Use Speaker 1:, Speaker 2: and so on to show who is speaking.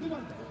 Speaker 1: Hadi lan.